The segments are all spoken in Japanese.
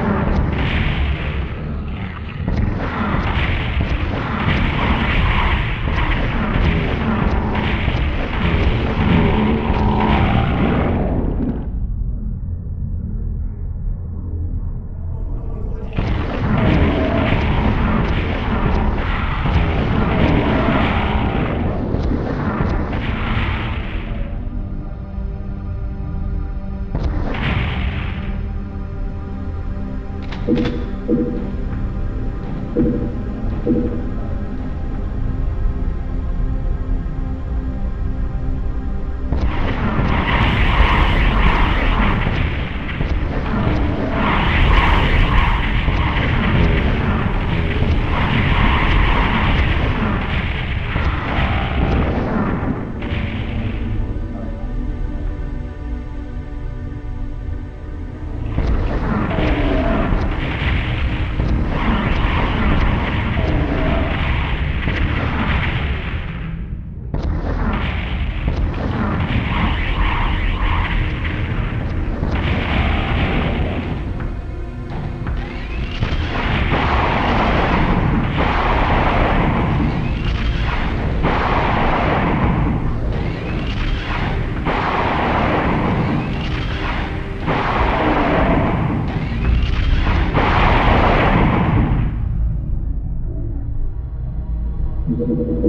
ああ。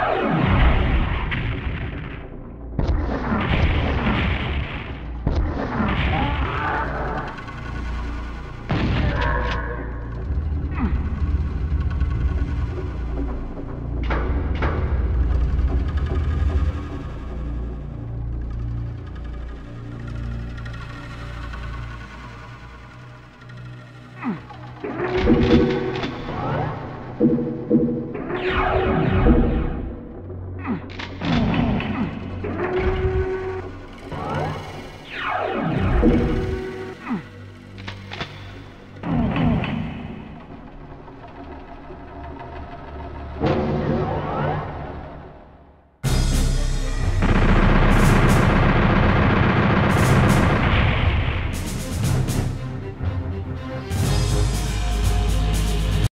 Oh!